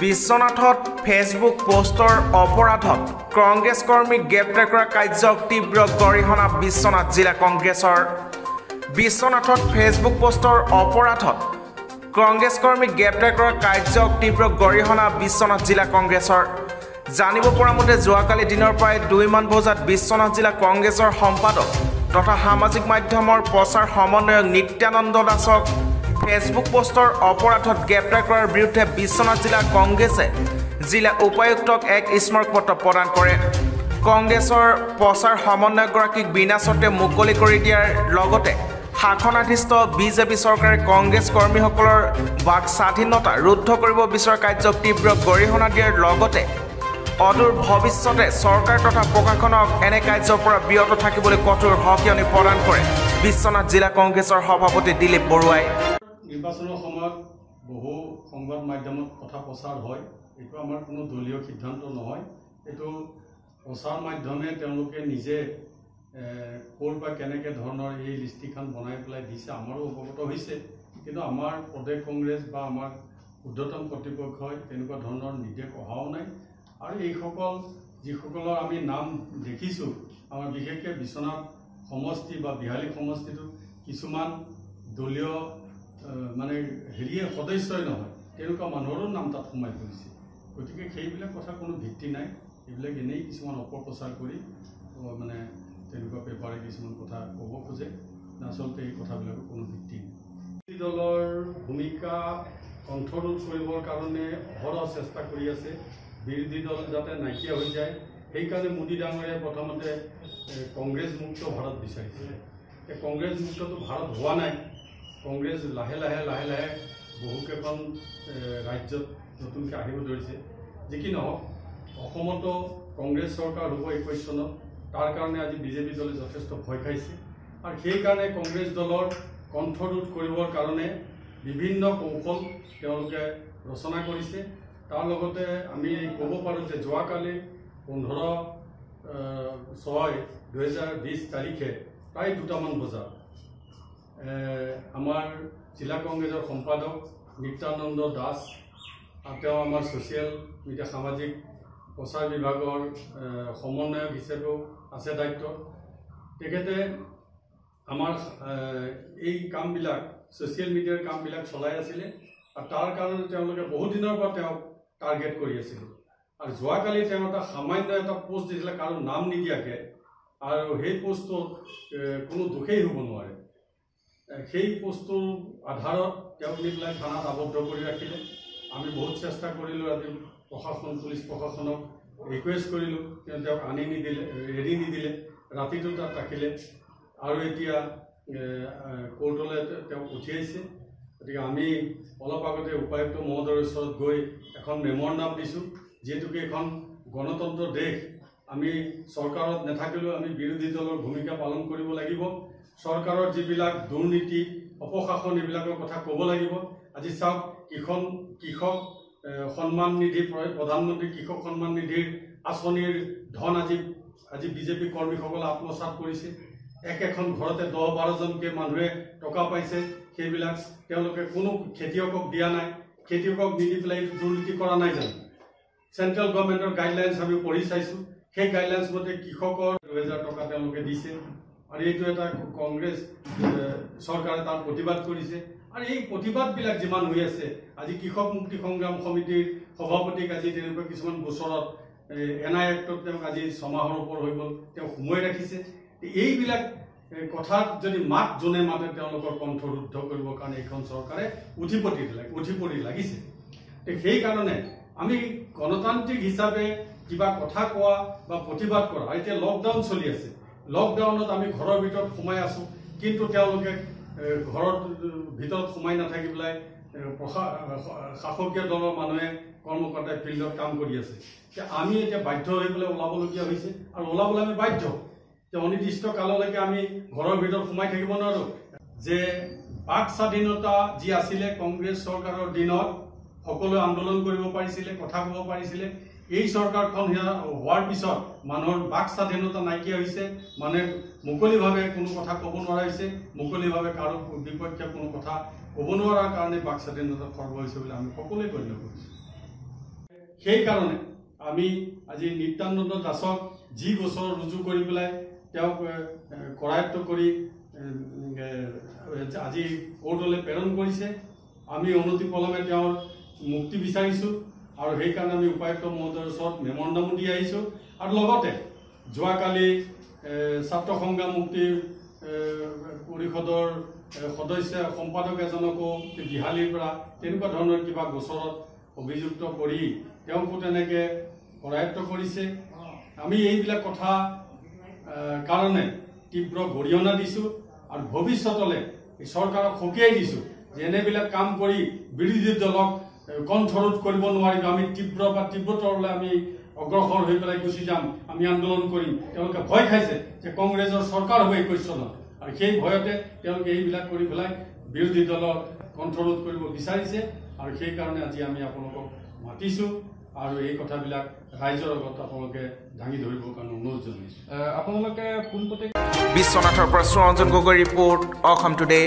বিশ্বনাথত ফেচবুক পোষ্টৰ অপৰাধত কংগ্ৰেছ কৰ্মীক গ্ৰেপ্তাৰ কৰা কাৰ্যক তীব্ৰ গৰিহণা বিশ্বনাথ জিলা কংগ্ৰেছৰ। বিশ্বনাথত ফেচবুক পোষ্টৰ অপৰাধত কংগ্ৰেছ কৰ্মীক গ্ৰেপ্তাৰ কৰা কাৰ্যক তীব্ৰ গৰিহণা বিশ্বনাথ জিলা কংগ্ৰেছৰ। জানিব পৰা মতে যোৱাকালি দিনৰ প্ৰায় দুইমান বজাত বিশ্বনাথ জিলা কংগ্ৰেছৰ সম্পাদক তথা সামাজিক মাধ্যমৰ প্ৰচাৰ সমন্বয়ক নিত্যানন্দ দাসক ফেচবুক পোষ্টৰ অপৰাধত গ্ৰেপ্তাৰ কৰাৰ বিৰুদ্ধে বিশ্বনাথ জিলা কংগ্ৰেছে জিলা উপায়ুক্তক এক স্মাৰকপত্ৰ প্ৰদান কৰে। কংগ্ৰেছৰ প্ৰচাৰ সমন্বয়কগৰাকীক বিনা চৰ্তে মুকলি কৰি দিয়াৰ লগতে শাসনাধিষ্ঠ বিজেপি চৰকাৰে কংগ্ৰেছ কৰ্মীসকলৰ বাক স্বাধীনতা ৰুদ্ধ কৰিব বিচৰা কাৰ্যক তীব্ৰ গৰিহণা দিয়াৰ লগতে অদূৰ ভৱিষ্যতে চৰকাৰ তথা প্ৰশাসনক এনে কাৰ্যৰ পৰা বিৰত থাকিবলৈ কঠোৰ সকিয়নি প্ৰদান কৰে। বিশ্বনাথ জিলা কংগ্ৰেছৰ সভাপতি দিলীপ বৰুৱাই। নিৰ্বাচনৰ সময়ত বহু সংবাদ মাধ্যমত কথা প্ৰচাৰ হয়। এইটো আমাৰ কোনো দলীয় সিদ্ধান্ত নহয়। এইটো প্ৰচাৰ মাধ্যমে তেওঁলোকে নিজে ক'ৰ বা কেনেকৈ ধৰণৰ এই লিষ্টিখন বনাই পেলাই দিছে আমাৰো অৱগত হৈছে। কিন্তু আমাৰ প্ৰদেশ কংগ্ৰেছ বা আমাৰ ঊৰ্ধতম কৰ্তৃপক্ষই তেনেকুৱা ধৰণৰ নিৰ্দেশ অহাও নাই। আৰু এইসকল যিসকলৰ আমি নাম দেখিছোঁ আমাৰ বিশেষকৈ বিশ্বনাথ সমষ্টি বা বিহালী সমষ্টিটো কিছুমান দলীয় মানে হেৰিয়ে সদস্যই নহয় তেনেকুৱা মানুহৰো নাম তাত সোমাই পৰিছে গতিকে সেইবিলাক কথা কোনো ভিত্তি নাই। এইবিলাক এনেই কিছুমান অপপ্ৰচাৰ কৰি মানে তেনেকুৱা পেপাৰে কিছুমান কথা ক'ব খোজে। আচলতে এই কথাবিলাকৰ কোনো ভিত্তি নাই। দলৰ ভূমিকা কণ্ঠৰোধ কৰিবৰ কাৰণে অহৰহ চেষ্টা কৰি আছে। বিৰোধী দল যাতে নাইকিয়া হৈ যায় সেইকাৰণে মোদী ডাঙৰীয়াই প্ৰথমতে কংগ্ৰেছ মুক্ত ভাৰত বিচাৰিছে। কংগ্ৰেছ মুক্তটো ভাৰত হোৱা নাই। কংগ্ৰেছ লাহে লাহে লাহে লাহে বহুকেইখন ৰাজ্যত নতুনকৈ আহিব ধৰিছে। যি কি নহওক অসমতো কংগ্ৰেছ চৰকাৰ হ'ব একৈছ চনত তাৰ কাৰণে আজি বিজেপি দলে যথেষ্ট ভয় খাইছে। আৰু সেইকাৰণে কংগ্ৰেছ দলৰ কণ্ঠৰোধ কৰিবৰ কাৰণে বিভিন্ন কৌশল তেওঁলোকে ৰচনা কৰিছে। তাৰ লগতে আমি ক'ব পাৰোঁ যে যোৱাকালি পোন্ধৰ ছয় দুহেজাৰ বিছ তাৰিখে প্ৰায় দুটামান বজাত আমাৰ জিলা কংগ্ৰেছৰ সম্পাদক নিত্যানন্দ দাস তেওঁ আমাৰ ছ'চিয়েল মিডিয়া সামাজিক প্ৰচাৰ বিভাগৰ সমন্বয়ক হিচাপেও আছে দায়িত্ব। তেখেতে আমাৰ এই কামবিলাক ছ'চিয়েল মিডিয়াৰ কামবিলাক চলাই আছিলে আৰু তাৰ কাৰণে তেওঁলোকে বহুত দিনৰ পৰা তেওঁক টাৰ্গেট কৰি আছিলে। আৰু যোৱাকালি তেওঁ এটা সামান্য এটা পোষ্ট দিছিলে কাৰো নাম নিদিয়াকৈ। আৰু সেই পোষ্টটোত কোনো দোষেই হ'ব নোৱাৰে। সেই পোষ্টটোৰ আধাৰত তেওঁক পেলাই থানাত আবদ্ধ কৰি ৰাখিলে। আমি বহুত চেষ্টা কৰিলোঁ আজি প্ৰশাসন পুলিচ প্ৰশাসনক ৰিকুৱেষ্ট কৰিলোঁ তেওঁ তেওঁক আনি নিদিলে এৰি নিদিলে ৰাতিটো তাত ৰাখিলে আৰু এতিয়া কোৰ্টলৈ তেওঁক পঠিয়াইছে। গতিকে আমি অলপ আগতে উপায়ুক্ত মহোদয়ৰ ওচৰত গৈ এখন মেমৰ নাম দিছোঁ যিহেতুকে এখন গণতন্ত্ৰ দেশ। আমি চৰকাৰত নাথাকিলেও আমি বিৰোধী দলৰ ভূমিকা পালন কৰিব লাগিব। চৰকাৰৰ যিবিলাক দুৰ্নীতি অপশাসন এইবিলাকৰ কথা ক'ব লাগিব। আজি চাওক কৃষক কৃষক সন্মান নিধি প্ৰধানমন্ত্ৰী কৃষক সন্মান নিধিৰ আঁচনিৰ ধন আজি আজি বিজেপি কৰ্মীসকলে আত্মসাত কৰিছে। একেখন ঘৰতে দহ বাৰজনকৈ মানুহে টকা পাইছে। সেইবিলাক তেওঁলোকে কোনো খেতিয়কক দিয়া নাই। খেতিয়কক নিদি পেলাই দুৰ্নীতি কৰা নাই জানো? চেণ্ট্ৰেল গভৰ্ণমেণ্টৰ গাইডলাইনছ আমি পঢ়ি চাইছোঁ। সেই গাইডলাইনছ মতে কৃষকৰ দুহেজাৰ টকা তেওঁলোকে দিছে। আৰু এইটো এটা কংগ্ৰেছ চৰকাৰে তাত প্ৰতিবাদ কৰিছে। আৰু এই প্ৰতিবাদবিলাক যিমান হৈ আছে আজি কৃষক মুক্তি সংগ্ৰাম সমিতিৰ সভাপতিক আজি তেনেকুৱা কিছুমান গোচৰত এন আই এক্টত তেওঁক আজি ছমাহৰ ওপৰ হৈ গ'ল তেওঁ সোমোৱাই ৰাখিছে। এইবিলাক কথাত যদি মাত যোনে মাতে তেওঁলোকৰ কণ্ঠ ৰুদ্ধ কৰিবৰ কাৰণে এইখন চৰকাৰে উঠি পৰি উঠি পৰি লাগিছে সেইকাৰণে আমি গণতান্ত্ৰিক হিচাপে কিবা কথা কোৱা বা প্ৰতিবাদ কৰা এতিয়া লকডাউন চলি আছে। লকডাউনত আমি ঘৰৰ ভিতৰত সোমাই আছোঁ কিন্তু তেওঁলোকে ঘৰত ভিতৰত সোমাই নাথাকি পেলাই শাসকীয় দলৰ মানুহে কৰ্মকৰ্তাই ফিল্ডত কাম কৰি আছে। আমি এতিয়া বাধ্য হৈ পেলাই ওলাবলগীয়া হৈছে আৰু ওলাবলৈ আমি বাধ্য। যে অনিৰ্দিষ্ট কাললৈকে আমি ঘৰৰ ভিতৰত সোমাই থাকিব নোৱাৰোঁ। যে বাক স্বাধীনতা যি আছিলে কংগ্ৰেছ চৰকাৰৰ দিনত সকলোৱে আন্দোলন কৰিব পাৰিছিলে কথা ক'ব পাৰিছিলে এই চৰকাৰখন হোৱাৰ পিছত মানুহৰ বাক স্বাধীনতা নাইকিয়া হৈছে মানুহে মুকলিভাৱে কোনো কথা ক'ব নোৱাৰা হৈছে মুকলিভাৱে কাৰো বিপক্ষে কোনো কথা ক'ব নোৱাৰাৰ কাৰণে বাক স্বাধীনতা খৰ্ব হৈছে বুলি আমি সকলোৱে গণ্য কৰিছোঁ। সেইকাৰণে আমি আজি নিত্যানন্দ দাসক যি গোচৰ ৰুজু কৰি পেলাই তেওঁক কৰায়ত্ব কৰি আজি কোৰ্টলৈ প্ৰেৰণ কৰিছে আমি অনতি পলমে তেওঁৰ মুক্তি বিচাৰিছোঁ। আৰু সেইকাৰণে আমি উপায়ুক্ত মহোদয়ৰ ওচৰত মেমৰণ্ডামো দি আহিছোঁ। আৰু লগতে যোৱাকালি ছাত্ৰ সংগ্ৰাম মুক্তি পৰিষদৰ সদস্য সম্পাদক এজনকো বিহালীৰ পৰা তেনেকুৱা ধৰণৰ কিবা গোচৰত অভিযুক্ত কৰি তেওঁকো তেনেকৈ কৰায়ত্ব কৰিছে। আমি এইবিলাক কথা কাৰণে তীব্ৰ গৰিহণা দিছোঁ আৰু ভৱিষ্যতলৈ চৰকাৰক সকীয়াই দিছোঁ যে এনেবিলাক কাম কৰি বিৰোধী দলক কণ্ঠৰোধ কৰিব নোৱাৰিব আমি তীব্ৰ বা তীব্ৰতৰলৈ আমি অগ্ৰসৰ হৈ পেলাই গুচি যাম আমি আন্দোলন কৰিম। তেওঁলোকে ভয় খাইছে যে কংগ্ৰেছৰ চৰকাৰ হ'ব একৈছ চনত। আৰু সেই ভয়তে তেওঁলোকে এইবিলাক কৰি পেলাই বিৰোধী দলৰ কণ্ঠৰোধ কৰিব বিচাৰিছে আৰু সেইকাৰণে আজি আমি আপোনালোকক মাতিছোঁ আৰু এই কথাবিলাক ৰাইজৰ আগত আপোনালোকে দাঙি ধৰিবৰ কাৰণে অনুৰোধ জনাইছোঁ। আপোনালোকে পোনপটীয়া বিশ্বনাথৰ পৰা সুৰঞ্জন গগৈ ৰিপৰ্ট অসম টুডে।